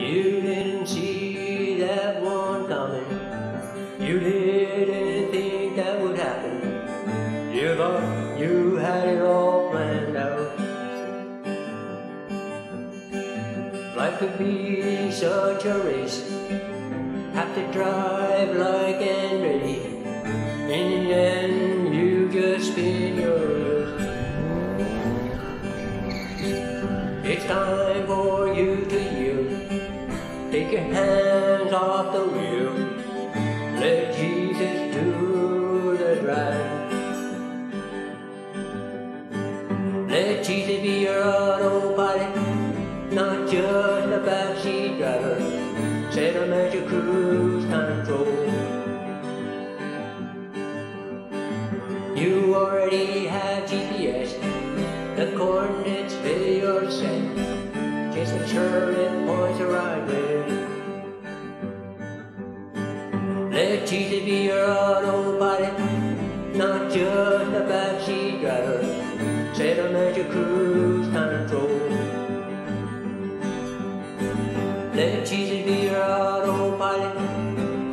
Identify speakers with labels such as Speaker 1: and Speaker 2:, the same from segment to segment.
Speaker 1: You didn't see that one coming. You didn't think that would happen. You thought you had it all planned out. Life could be such a race. Have to drive like and ready. In the end, you just spin your wheels. It's time for you to. Take your hands off the wheel. Let Jesus do the driving. Let Jesus be your autopilot, not just a backseat driver. Set him as your cruise control. You already have GPS, the coordinates for your set makes me sure it points the right way. Let Jesus be your auto body, not just a backseat driver. Set him as your cruise control. Let Jesus be your autopilot,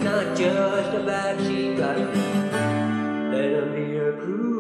Speaker 1: not just a backseat driver. Let him be your cruise.